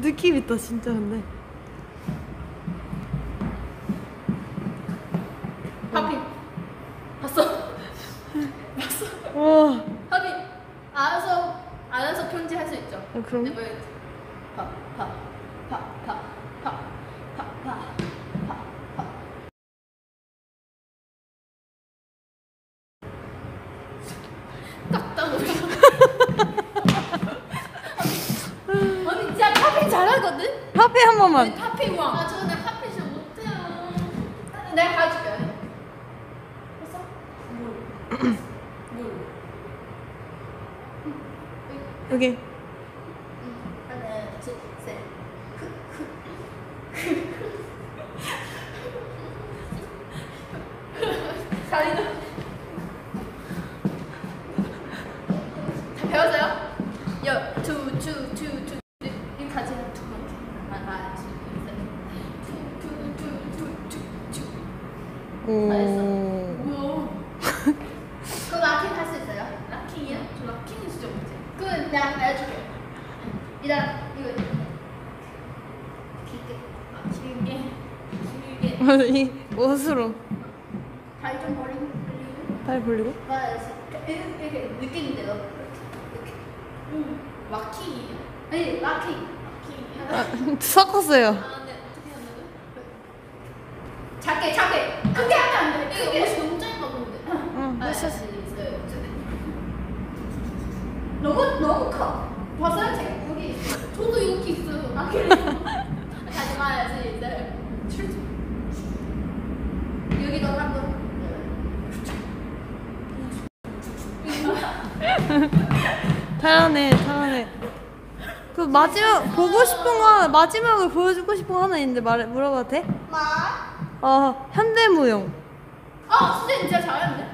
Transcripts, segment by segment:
느낌 있다 진짜 근데. 하피 봤어? 와. 하피 알아서 알아서 편지할 수 있죠. 아, 그럼? 네, 파파파 파파파파파파 깜짝 놀랐어. 언니 진짜 파피 잘하거든? 파페 한 번만. 파피 왕. 아, 저는 파피 잘 못해요. 내가 가르쳐줄게. 했어? 뭘? 뭘? 여기. 하나, 둘, 셋. 자리도. 하나, 둘, 셋. 오. 그거 락킹 할 수 있어요? 락킹이야? 저 락킹이 진짜 못해. 그건 내가 알려줄게. 일단 이거 길게, 아, 길게, 길게. 이 옷으로 발 좀 벌리고, 벌리고. 팔 벌리고. 맞아. 이렇게, 이렇게 느끼는데 너 이렇게, 이렇게. 응. 락킹이에요? 아니 락킹. 아, 섞었어요. 작게, 작게. 크게 하면 안 돼. 이거 옷이 너무 짧아 보이는데. 응. 아, 됐어. 너무 너무 커. 봤어요? 제가 여기. 저도 이렇게 있어요. 아 그래? 하지 마야지. 네. 출주. 여기도 한번. 잘하네, 잘하네. 그 마지막 보고 싶은 거 하나, 마지막으로 보여주고 싶은 거 하나 있는데 말해 물어봐도 돼? 마. 어 현대무용. 아, 수진 진짜 잘하는데.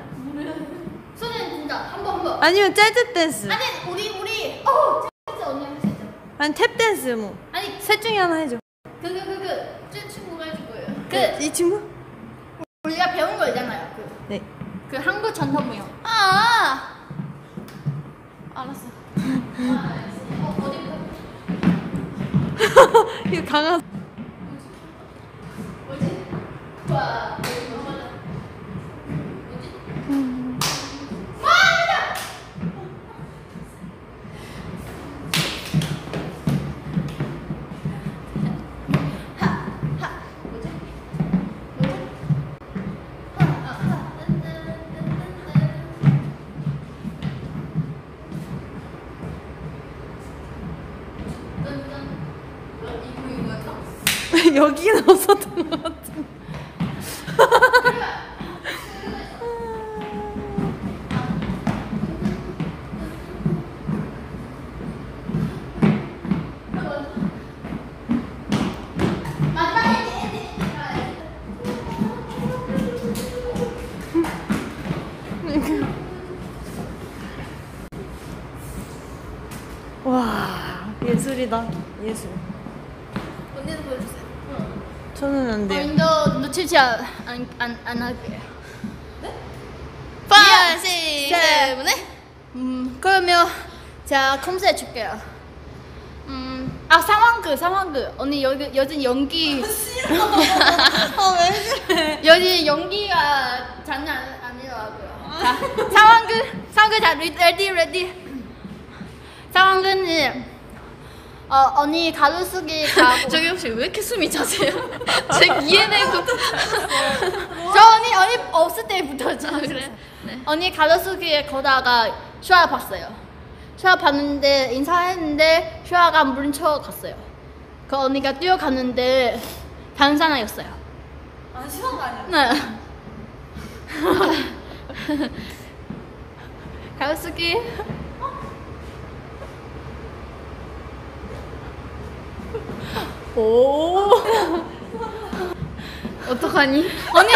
수진 진짜 한번 한번. 아니면 재즈 댄스. 아니 우리 우리. 어. 진짜 언니 할수 있죠. 아니 탭 댄스 뭐. 아니 셋 중에 하나 해줘. 그그그그 제 친구가 해줄 거예요. 그 이 친구? 우리가 배운 거 있잖아요. 그. 네. 그 한국 전통 무용. 아. 알았어. 어, 어디부터? 이거 강아. 뜬뜬 여기는 없었던 것 같은. 와 예술이다 예술. 언니도 보여주세요. 저는 안 돼요. 언니도 놓치지 안안 할게요. 네? 5, 6, 7, 8. 음 그러면 제가 컨셉 줄게요. 음, 아 상황극 상황극 언니 여기 요즘 연기 아왜 그래? 요즘 연기가 장난 아니더라고요. 자 상황극 상황극 자 레디 레디 상황극은 어 언니 가로수기 가고 저기 혹시 왜 이렇게 숨이 차세요? 제 이해내고 저 언니 언니 없을 때부터 아, 그래? 네. 언니 가로수기에 거다가 슈아 봤어요. 슈아 봤는데 인사했는데 슈아가 물쳐 갔어요. 그 언니가 뛰어갔는데 다른 사람이었어요. 아거 아니야? 네. 가로수기. 오. 어떡하니? 언니